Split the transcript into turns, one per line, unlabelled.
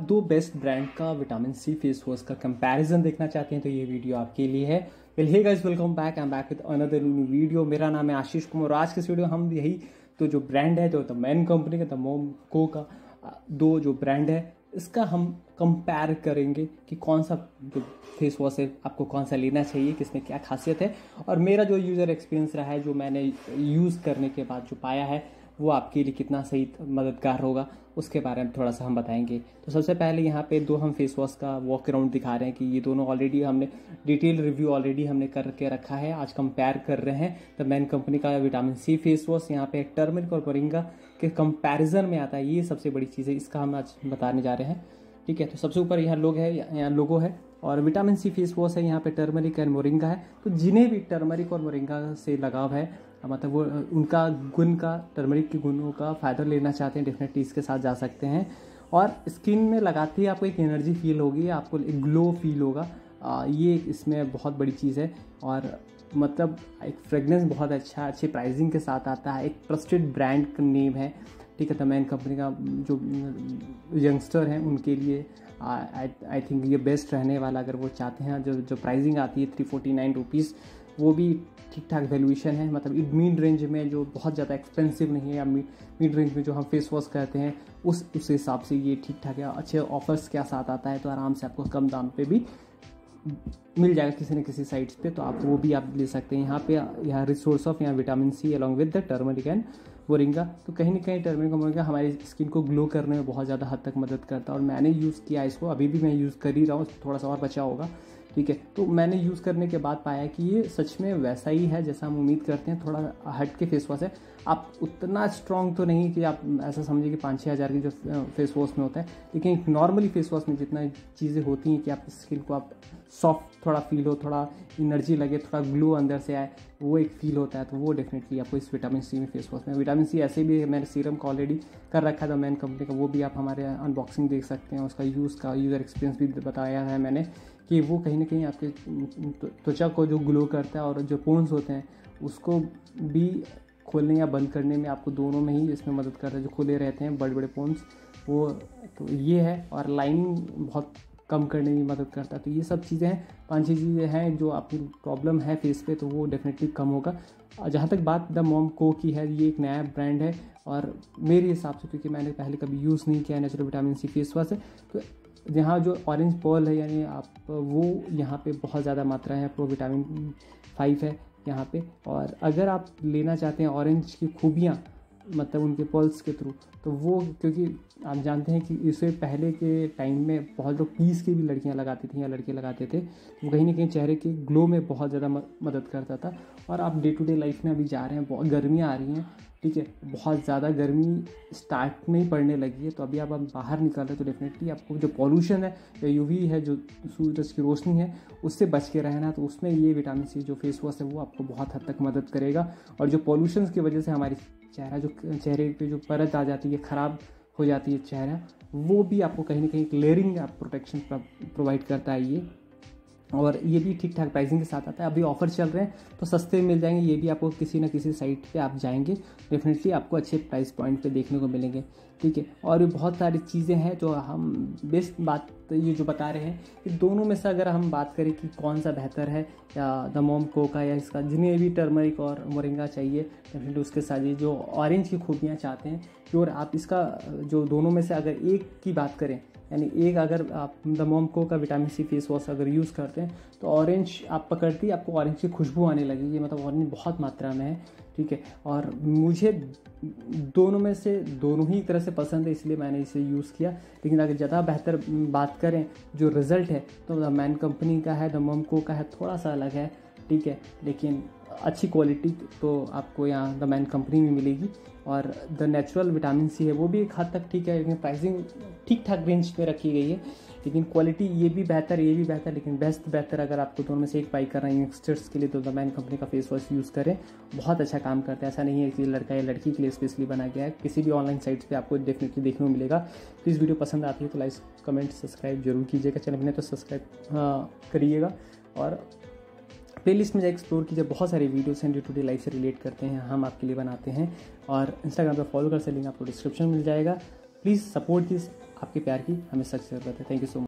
दो best brand का vitamin C face wash का कंपैरिजन देखना चाहते हैं तो ये वीडियो आपके लिए है। Well hey guys welcome back I am back with another new video मेरा नाम है आशीष कुमार आज के इस वीडियो हम यही तो जो ब्रांड है, जो द मैन कंपनी का द मोम को का दो जो ब्रांड है, इसका हम कंपेयर करेंगे कि कौन सा जो फेस वॉश है आपको कौन सा लेना चाहिए, किसमें क्या खासियत है। और मेरा जो यूज़र एक्सपीरियंस रहा है, जो मैंने यूज़ करने के बाद जो पाया है वो आपके लिए कितना सही मददगार होगा, उसके बारे में थोड़ा सा हम बताएँगे। तो सबसे पहले यहाँ पे दो हम फेस वॉश का वॉक अराउंड दिखा रहे हैं कि ये दोनों ऑलरेडी हमने डिटेल रिव्यू ऑलरेडी हमने करके रखा है। आज कंपेयर कर रहे हैं। तो मैन कंपनी का विटामिन सी फेस वॉश यहाँ पे टर्मरिक और मोरिंगा के कंपैरिजन में आता है। ये सबसे बड़ी चीज़ है, इसका हम आज बताने जा रहे हैं। ठीक है तो सबसे ऊपर यहाँ लोग है, यहाँ लोगो है और विटामिन सी फेस वॉश है, यहाँ पे टर्मरिक एंड मोरिंगा है। तो जिन्हें भी टर्मरिक और मोरिंगा से लगाव है मतलब वो उनका गुण का टर्मरिक के गुणों का फ़ायदा लेना चाहते हैं डेफिनेटली इसके साथ जा सकते हैं। और स्किन में लगाते ही आपको एक एनर्जी फील होगी आपको एक ग्लो फील होगा। आ, ये इसमें बहुत बड़ी चीज़ है। और मतलब एक फ्रेगनेंस बहुत अच्छा अच्छी प्राइसिंग के साथ आता है। एक ट्रस्टेड ब्रांड का नेम है। ठीक है तो मैन कंपनी का जो यंगस्टर हैं उनके लिए आई थिंक ये बेस्ट रहने वाला अगर वो चाहते हैं जो जो प्राइसिंग आती है थ्री फोर्टी नाइन रुपीज़ वो भी ठीक ठाक वैल्यूएशन है मतलब मिड रेंज में जो बहुत ज़्यादा एक्सपेंसिव नहीं है या मिड रेंज में जो हम फेस वॉश कहते हैं, उस उस हिसाब से ये ठीक ठाक है, अच्छे ऑफर्स के साथ आता है तो आराम से आपको कम दाम पे भी मिल जाएगा किसी न किसी साइट्स पे तो आप वो भी आप ले सकते हैं। यहाँ पे, यहाँ रिसोर्स ऑफ़ यहाँ vitamin C along with the turmeric and moringa तो कहीं ना कहीं टर्मरिक मोरिंगा हमारी स्किन को ग्लो करने में बहुत ज़्यादा हद तक मदद करता है और मैंने यूज़ किया, इसको अभी भी मैं यूज़ कर ही रहा हूँ, थोड़ा सा और बचा होगा। ठीक है? तो मैंने यूज़ करने के बाद पाया कि ये सच में वैसा ही है जैसा हम उम्मीद करते हैं। थोड़ा हट के फेस वॉश है। आप उतना स्ट्रॉन्ग तो नहीं कि आप ऐसा समझिए कि पाँच छः हज़ार की जो फेस वॉश में होता है। लेकिन नॉर्मली फेस वॉश में जितना चीज़ें होती हैं कि आप स्किन को आप सॉफ्ट थोड़ा फील हो, थोड़ा एनर्जी लगे, थोड़ा ग्लो अंदर से आए, वो एक फील होता है। तो वो डेफिनेटली आपको इस विटामिन सी में फेस वॉश में। विटामिन सी ऐसे भी मैंने सीरम का ऑलरेडी कर रखा था मैन कंपनी का। वो भी आप हमारे अनबॉक्सिंग देख सकते हैं। उसका यूज़ का यूज़र एक्सपीरियंस भी बताया है मैंने। कि वो कहीं ना कहीं आपके त्वचा को जो ग्लो करता है और जो पोन्स होते हैं, उसको भी खोलने या बंद करने में आपको दोनों में ही इसमें मदद करता है। जो खुले रहते हैं बड़े बड़े पोन्स वो तो ये है और लाइनिंग बहुत कम करने में मदद करता है। तो ये सब चीज़ें हैं, पाँच छः चीज़ें हैं जो आपकी प्रॉब्लम है फेस पे तो वो डेफिनेटली कम होगा। जहाँ तक बात द मोम को की है, ये एक नया ब्रांड है और मेरे हिसाब से, क्योंकि मैंने पहले कभी यूज़ नहीं किया natural vitamin C face wash तो यहाँ जो ऑरेंज पर्ल है, यानी आप, वो यहाँ पे बहुत ज़्यादा मात्रा है प्रो विटामिन फाइव है यहाँ पे। और अगर आप लेना चाहते हैं ऑरेंज की खूबियाँ मतलब उनके पल्स के थ्रू तो वो क्योंकि आप जानते हैं कि इससे पहले के टाइम में बहुत लोग पीस की भी लड़कियाँ लगाती थी या लड़के लगाते थे तो कहीं ना कहीं चेहरे के ग्लो में बहुत ज़्यादा मदद करता था। और आप डे टू डे लाइफ में अभी जा रहे हैं, बहुत गर्मियाँ आ रही हैं, ठीक है, बहुत ज़्यादा गर्मी स्टार्ट में ही पड़ने लगी है तो अभी आप बाहर निकल रहे हैं तो डेफिनेटली आपको जो पॉल्यूशन है, या यूवी है, जो सूरज की रोशनी है, उससे बच के रहना तो उसमें ये विटामिन सी जो फेस वॉश है, वो आपको बहुत हद तक मदद करेगा। और जो पॉल्यूशन की वजह से हमारी चेहरा जो, चेहरे पे जो परत आ जाती है, ख़राब हो जाती है चेहरा, वो भी आपको कहीं ना कहीं एक लेरिंग आप प्रोटेक्शन प्रोवाइड करता है ये। और ये भी ठीक ठाक प्राइसिंग के साथ आता है। अभी ऑफ़र चल रहे हैं तो सस्ते मिल जाएँगे, ये भी आपको किसी ना किसी साइट पे आप जाएँगे डेफिनेटली आपको अच्छे प्राइस पॉइंट पे देखने को मिलेंगे, ठीक है? और भी बहुत सारी चीज़ें हैं जो हम बेस्ट बात ये जो बता रहे हैं कि दोनों में से अगर हम बात करें कि कौन सा बेहतर है, या द मोम कोका या इसका, जिन्हें भी टर्मरिक और मोरिंगा चाहिए डेफिनेटली उसके साथ ये जो ऑरेंज की खूबियाँ चाहते हैं और आप इसका, जो दोनों में से अगर एक की बात करें यानी एक अगर आप द मोमको का विटामिन सी फेस वॉश अगर यूज़ करते हैं तो ऑरेंज आप पकड़ती है आपको ऑरेंज की खुशबू आने लगी ये मतलब ऑरेंज बहुत मात्रा में है, ठीक है? और मुझे दोनों में से, दोनों ही तरह से पसंद है, इसलिए मैंने इसे यूज़ किया। लेकिन अगर ज़्यादा बेहतर बात करें, जो रिज़ल्ट है तो द मैन कंपनी का है, द मोमको का है, थोड़ा सा अलग है, ठीक है? लेकिन अच्छी क्वालिटी तो आपको यहाँ द मैन कंपनी में मिलेगी। और द नेचुरल विटामिन सी है वो भी एक हद तक ठीक है लेकिन प्राइसिंग ठीक ठाक रेंज में रखी गई है। लेकिन क्वालिटी ये भी बेहतर ये भी बेहतर लेकिन बेस्ट बेहतर अगर आपको दोनों में से एक बाई कर रहे हैं यंगस्टर्स के लिए तो द मैन कंपनी का फेस वॉश यूज़ करें। बहुत अच्छा काम करता है। ऐसा नहीं है कि लड़का या लड़की के लिए स्पेशली बनाया गया है। किसी भी ऑनलाइन साइट्स पे आपको डेफिनेटली देखने को मिलेगा। प्लीज़ वीडियो पसंद आती है तो लाइक कमेंट सब्सक्राइब ज़रूर कीजिएगा। चैनल में तो सब्सक्राइब हाँ, करिएगा। और प्लेलिस्ट में जाए एक्सप्लोर कीजिए। बहुत सारे वीडियोस हैं टू डे लाइफ से रिलेट करते हैं, हम आपके लिए बनाते हैं। और इंस्टाग्राम पर फॉलो कर लिंक आपको डिस्क्रिप्शन मिल जाएगा। प्लीज़ सपोर्ट दिस आपके प्यार की हमें सच ज़रूरत है। Thank you so much